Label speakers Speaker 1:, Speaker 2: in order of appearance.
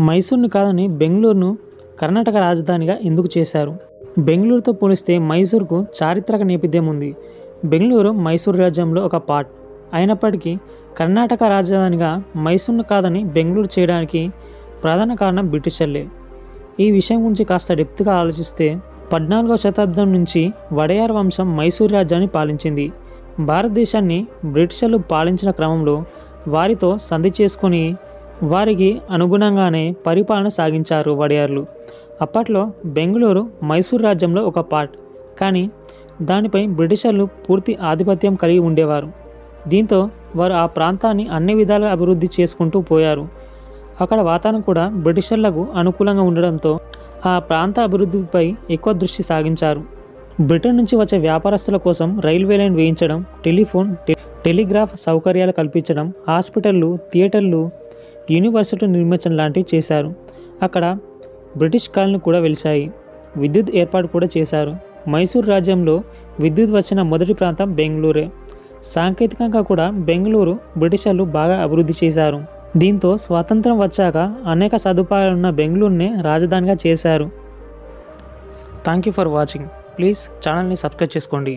Speaker 1: మైసూర్ను కాదని బెంగళూరును కర్ణాటక రాజధానిగా ఎందుకు చేశారు? బెంగళూరుతో పోలిస్తే మైసూర్కు చారిత్రక నేపథ్యం ఉంది. బెంగళూరు మైసూర్ రాజ్యంలో ఒక పార్ట్. అయినప్పటికీ కర్ణాటక రాజధానిగా మైసూర్ను కాదని బెంగళూరు చేయడానికి ప్రధాన కారణం బ్రిటిషర్లే. ఈ విషయం గురించి కాస్త డెప్త్గా ఆలోచిస్తే పద్నాలుగవ శతాబ్దం నుంచి వడయార్ వంశం మైసూర్ రాజ్యాన్ని పాలించింది. భారతదేశాన్ని బ్రిటిషర్లు పాలించిన క్రమంలో వారితో సంధి చేసుకొని వారికి అనుగుణంగానే పరిపాలన సాగించారు వడియార్లు. అప్పట్లో బెంగళూరు మైసూర్ రాజ్యంలో ఒక పార్ట్. కానీ దానిపై బ్రిటిషర్లు పూర్తి ఆధిపత్యం కలిగి ఉండేవారు. దీంతో వారు ఆ ప్రాంతాన్ని అన్ని విధాలుగా అభివృద్ధి చేసుకుంటూ పోయారు. అక్కడ వాతావరణం కూడా బ్రిటిషర్లకు అనుకూలంగా ఉండడంతో ఆ ప్రాంత అభివృద్ధిపై ఎక్కువ దృష్టి సాగించారు. బ్రిటన్ నుంచి వచ్చే వ్యాపారస్తుల కోసం రైల్వే లైన్ వేయించడం టెలిఫోన్ టెలిగ్రాఫ్ సౌకర్యాలు కల్పించడం హాస్పిటళ్ళు థియేటర్లు యూనివర్సిటీ నిర్మించడం లాంటివి చేశారు. అక్కడ బ్రిటిష్ కాలనీ కూడా వెలిశాయి. విద్యుత్ ఏర్పాటు కూడా చేశారు. మైసూర్ రాజ్యంలో విద్యుత్ వచ్చిన మొదటి ప్రాంతం బెంగళూరే. సాంకేతికంగా కూడా బెంగళూరు బ్రిటిషర్లు బాగా అభివృద్ధి చేశారు. దీంతో స్వాతంత్రం వచ్చాక అనేక సదుపాయాలున్న బెంగళూరునే రాజధానిగా చేశారు. Thank you for watching please ఛానల్ని సబ్స్క్రైబ్ చేసుకోండి.